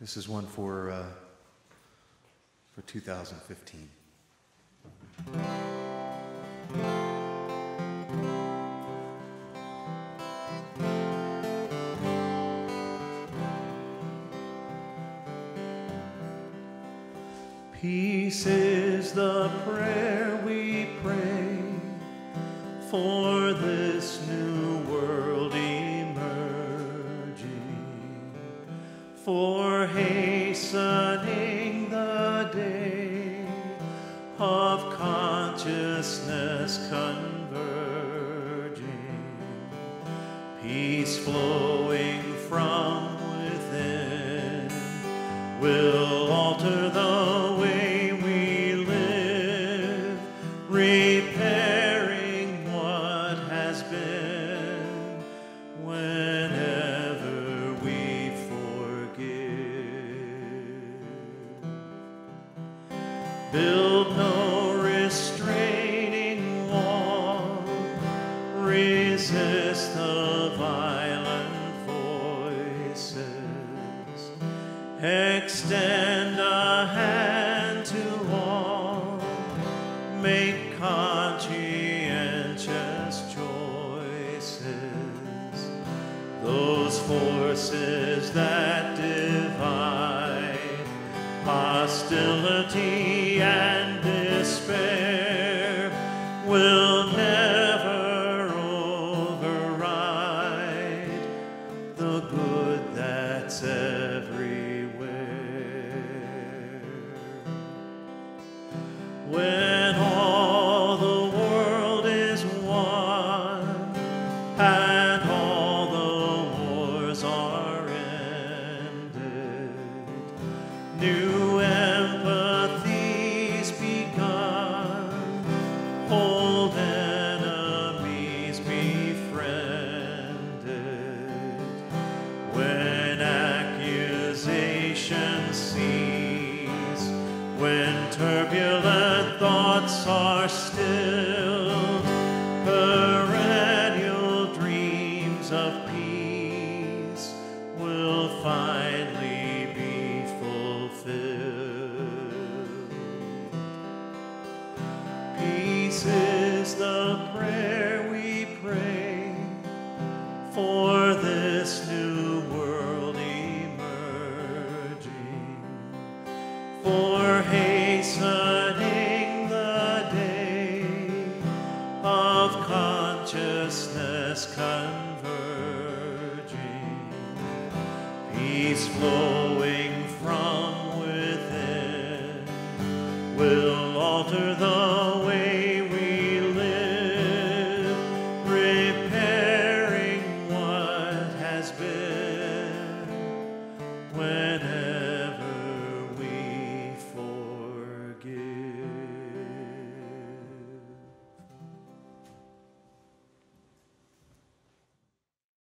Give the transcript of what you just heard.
This is one for, uh, for 2015. Peace is the prayer we pray for this new of consciousness converging, peace flowing from within will alter the way we live, repairing what has been whenever we forgive. Build no the violent voices. Extend a hand to all, make conscientious choices. Those forces that divide, hostility good that's everywhere. When when turbulent thoughts are stilled, perennial dreams of peace will finally be fulfilled. Peace is the prayer we pray for this new world emerging, for hastening the day of consciousness converging, peace flowing